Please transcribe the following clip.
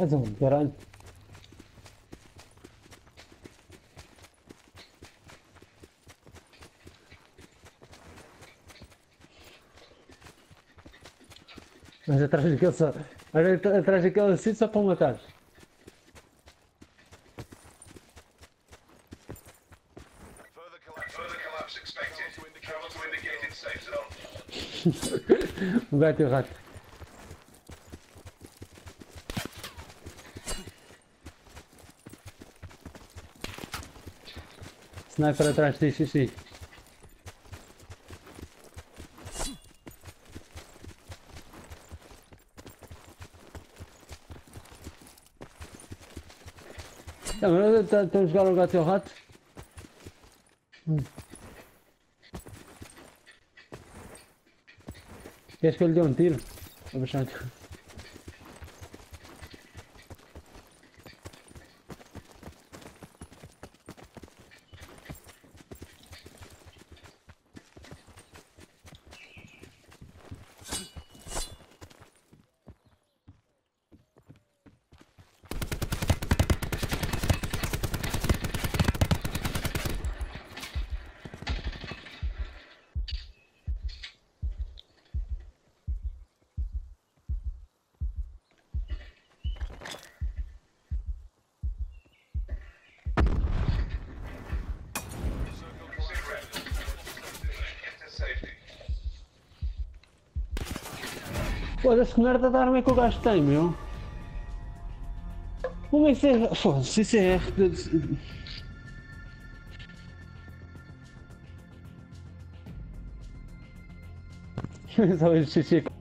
Mais um, caralho. Mas atrás daquele só. Atrás daquele sítio só para matar. O gato e o rato. Sniper atrás de ti, tá- Estão a jogar o gato e o rato? Hum. Queres que eu lhe dê um tiro? Vou baixar. Foda-se que merda de arma é que o gajo tem, meu? Como é que é. Foda-se, isso é. O xixi.